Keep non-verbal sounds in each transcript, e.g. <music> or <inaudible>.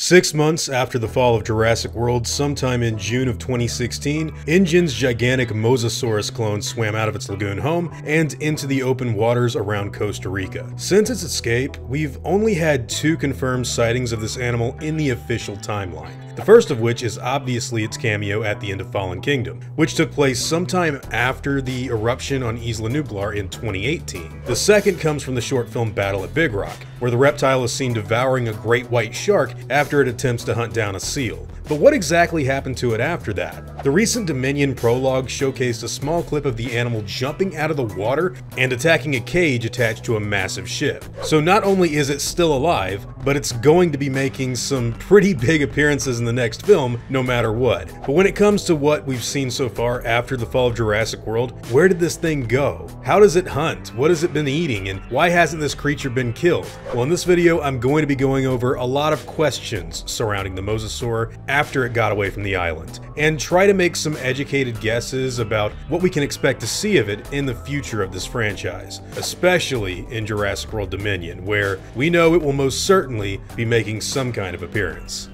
Six months after the fall of Jurassic World, sometime in June of 2016, InGen's gigantic Mosasaurus clone swam out of its lagoon home and into the open waters around Costa Rica. Since its escape, we've only had two confirmed sightings of this animal in the official timeline. The first of which is obviously its cameo at the end of Fallen Kingdom, which took place sometime after the eruption on Isla Nublar in 2018. The second comes from the short film Battle at Big Rock, where the reptile is seen devouring a great white shark after it attempts to hunt down a seal. But what exactly happened to it after that? The recent Dominion prologue showcased a small clip of the animal jumping out of the water and attacking a cage attached to a massive ship. So not only is it still alive, but it's going to be making some pretty big appearances in the next film, no matter what. But when it comes to what we've seen so far after the fall of Jurassic World, where did this thing go? How does it hunt? What has it been eating? And why hasn't this creature been killed? Well, in this video, I'm going to be going over a lot of questions surrounding the Mosasaur after it got away from the island, and try to make some educated guesses about what we can expect to see of it in the future of this franchise, especially in Jurassic World Dominion, where we know it will most certainly be making some kind of appearance.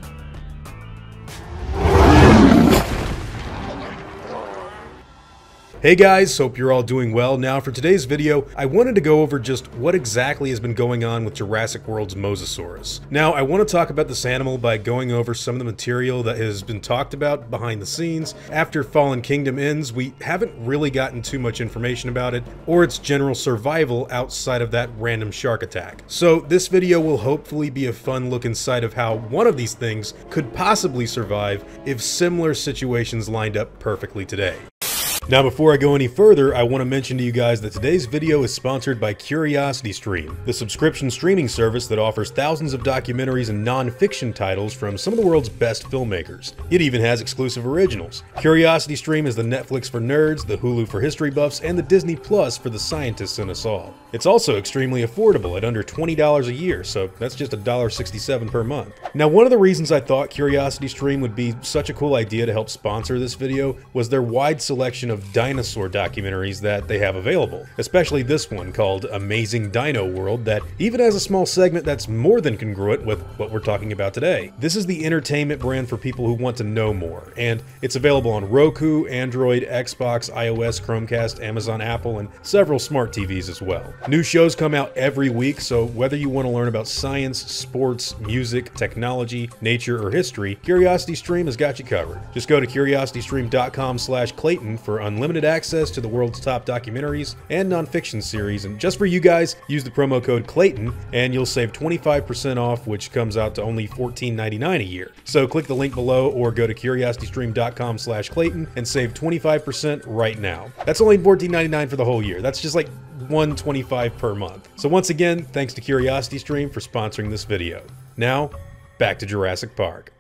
Hey guys, hope you're all doing well. Now for today's video, I wanted to go over just what exactly has been going on with Jurassic World's Mosasaurus. Now, I want to talk about this animal by going over some of the material that has been talked about behind the scenes. After Fallen Kingdom ends, we haven't really gotten too much information about it or its general survival outside of that random shark attack. So this video will hopefully be a fun look inside of how one of these things could possibly survive if similar situations lined up perfectly today. Now before I go any further, I want to mention to you guys that today's video is sponsored by CuriosityStream, the subscription streaming service that offers thousands of documentaries and non-fiction titles from some of the world's best filmmakers. It even has exclusive originals. CuriosityStream is the Netflix for nerds, the Hulu for history buffs, and the Disney Plus for the scientists in us all. It's also extremely affordable at under $20 a year, so that's just $1.67 per month. Now one of the reasons I thought CuriosityStream would be such a cool idea to help sponsor this video was their wide selection of dinosaur documentaries that they have available, especially this one called Amazing Dino World that even has a small segment that's more than congruent with what we're talking about today. This is the entertainment brand for people who want to know more, and it's available on Roku, Android, Xbox, iOS, Chromecast, Amazon, Apple, and several smart TVs as well. New shows come out every week, so whether you want to learn about science, sports, music, technology, nature, or history, CuriosityStream has got you covered. Just go to curiositystream.com slash Klayton for unlimited access to the world's top documentaries and nonfiction series. And just for you guys, use the promo code Klayton and you'll save 25% off, which comes out to only $14.99 a year. So click the link below or go to curiositystream.com slash Klayton and save 25% right now. That's only $14.99 for the whole year. That's just like 125 per month. So once again, thanks to CuriosityStream for sponsoring this video. Now, back to Jurassic Park.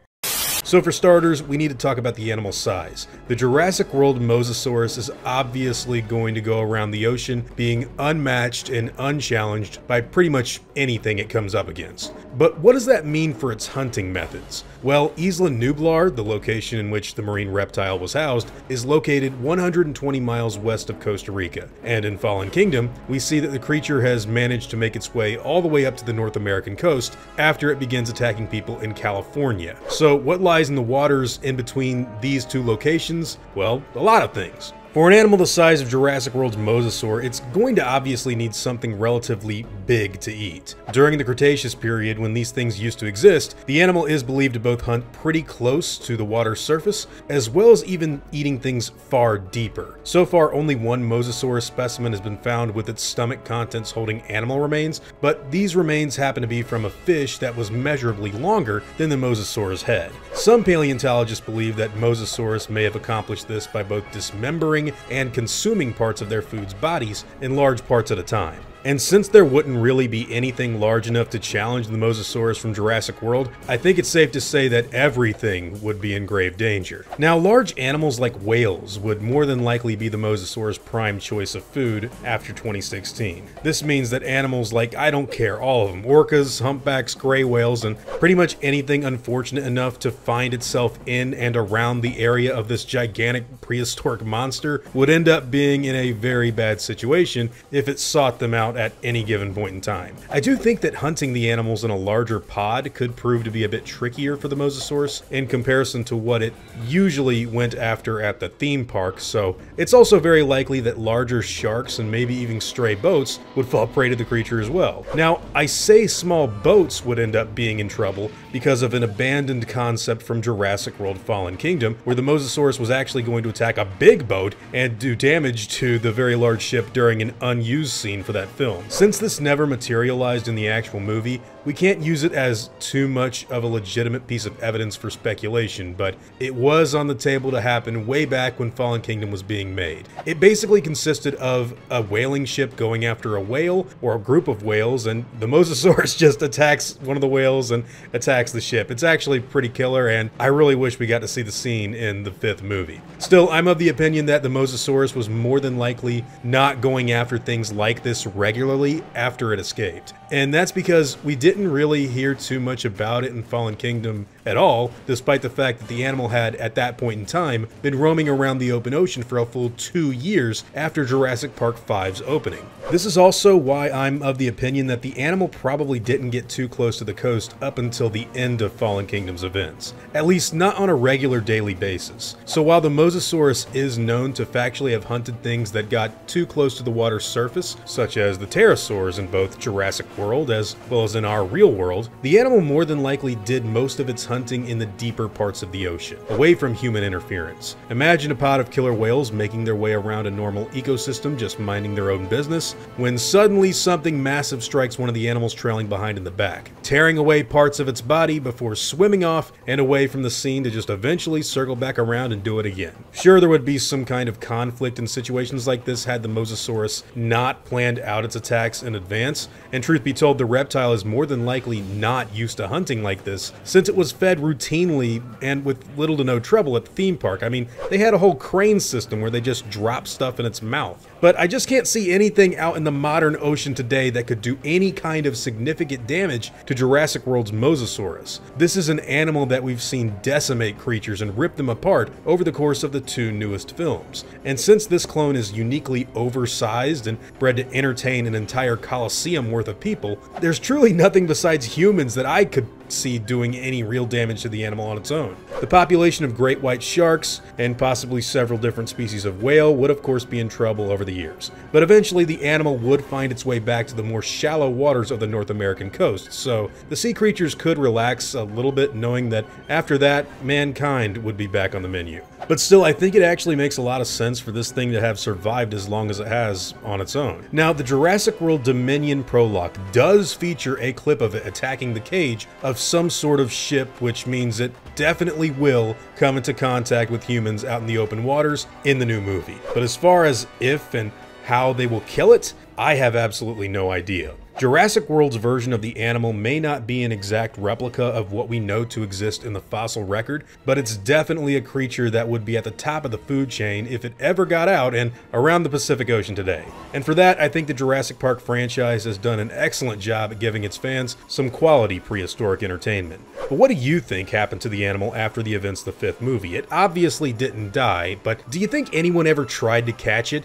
So for starters, we need to talk about the animal size. The Jurassic World Mosasaurus is obviously going to go around the ocean being unmatched and unchallenged by pretty much anything it comes up against. But what does that mean for its hunting methods? Well, Isla Nublar, the location in which the marine reptile was housed, is located 120 miles west of Costa Rica. And in Fallen Kingdom, we see that the creature has managed to make its way all the way up to the North American coast after it begins attacking people in California. So what in the waters in between these two locations? Well, a lot of things. For an animal the size of Jurassic World's mosasaur, it's going to obviously need something relatively big to eat. During the Cretaceous period, when these things used to exist, the animal is believed to both hunt pretty close to the water's surface, as well as even eating things far deeper. So far, only one mosasaurus specimen has been found with its stomach contents holding animal remains, but these remains happen to be from a fish that was measurably longer than the mosasaur's head. Some paleontologists believe that Mosasaurus may have accomplished this by both dismembering and consuming parts of their food's bodies in large parts at a time. And since there wouldn't really be anything large enough to challenge the Mosasaurus from Jurassic World, I think it's safe to say that everything would be in grave danger. Now, large animals like whales would more than likely be the Mosasaurus' prime choice of food after 2016. This means that animals like, I don't care, all of them, orcas, humpbacks, gray whales, and pretty much anything unfortunate enough to find itself in and around the area of this gigantic prehistoric monster would end up being in a very bad situation if it sought them out out at any given point in time. I do think that hunting the animals in a larger pod could prove to be a bit trickier for the Mosasaurus in comparison to what it usually went after at the theme park, so it's also very likely that larger sharks and maybe even stray boats would fall prey to the creature as well. Now, I say small boats would end up being in trouble because of an abandoned concept from Jurassic World Fallen Kingdom, where the Mosasaurus was actually going to attack a big boat and do damage to the very large ship during an unused scene for that film. Since this never materialized in the actual movie, we can't use it as too much of a legitimate piece of evidence for speculation, but it was on the table to happen way back when Fallen Kingdom was being made. It basically consisted of a whaling ship going after a whale or a group of whales, and the Mosasaurus <laughs> just attacks one of the whales and attacks the ship. It's actually pretty killer, and I really wish we got to see the scene in the fifth movie. Still, I'm of the opinion that the Mosasaurus was more than likely not going after things like this regularly after it escaped. And that's because we didn't really hear too much about it in Fallen Kingdom at all, despite the fact that the animal had, at that point in time, been roaming around the open ocean for a full two years after Jurassic Park 5's opening. This is also why I'm of the opinion that the animal probably didn't get too close to the coast up until the end of Fallen Kingdom's events, at least not on a regular daily basis. So while the Mosasaurus is known to factually have hunted things that got too close to the water's surface, such as the pterosaurs in both Jurassic World as well as in our real world, the animal more than likely did most of its hunting in the deeper parts of the ocean, away from human interference. Imagine a pod of killer whales making their way around a normal ecosystem just minding their own business, when suddenly something massive strikes one of the animals trailing behind in the back, tearing away parts of its body before swimming off and away from the scene to just eventually circle back around and do it again. Sure, there would be some kind of conflict in situations like this had the Mosasaurus not planned out its attacks in advance, and truth be told, the reptile is more than likely not used to hunting like this, since it was fed routinely and with little to no trouble at the theme park. I mean, they had a whole crane system where they just drop stuff in its mouth. But I just can't see anything out in the modern ocean today that could do any kind of significant damage to Jurassic World's Mosasaurus. This is an animal that we've seen decimate creatures and rip them apart over the course of the two newest films. And since this clone is uniquely oversized and bred to entertain an entire coliseum worth of people, there's truly besides humans that I could see doing any real damage to the animal on its own. The population of great white sharks and possibly several different species of whale would of course be in trouble over the years, but eventually the animal would find its way back to the more shallow waters of the North American coast, so the sea creatures could relax a little bit knowing that after that, mankind would be back on the menu. But still, I think it actually makes a lot of sense for this thing to have survived as long as it has on its own. Now, the Jurassic World Dominion prologue does feature a clip of it attacking the cage of some sort of ship, which means it definitely will come into contact with humans out in the open waters in the new movie. But as far as if and how they will kill it, I have absolutely no idea. Jurassic World's version of the animal may not be an exact replica of what we know to exist in the fossil record, but it's definitely a creature that would be at the top of the food chain if it ever got out and around the Pacific Ocean today. And for that, I think the Jurassic Park franchise has done an excellent job at giving its fans some quality prehistoric entertainment. But what do you think happened to the animal after the events of the fifth movie? It obviously didn't die, but do you think anyone ever tried to catch it?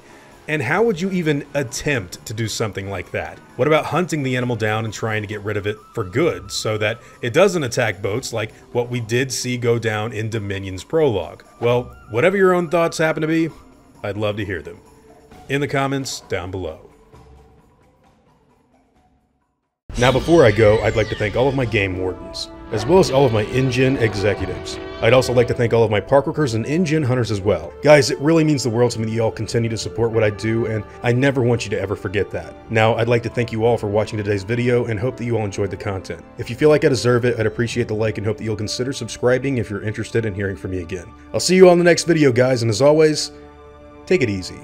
And how would you even attempt to do something like that? What about hunting the animal down and trying to get rid of it for good so that it doesn't attack boats like what we did see go down in Dominion's prologue? Well, whatever your own thoughts happen to be, I'd love to hear them. In the comments down below. Now before I go, I'd like to thank all of my game wardens as well as all of my InGen executives. I'd also like to thank all of my park workers and InGen hunters as well. Guys, it really means the world to me that you all continue to support what I do, and I never want you to ever forget that. Now, I'd like to thank you all for watching today's video and hope that you all enjoyed the content. If you feel like I deserve it, I'd appreciate the like and hope that you'll consider subscribing if you're interested in hearing from me again. I'll see you all in the next video, guys, and as always, take it easy.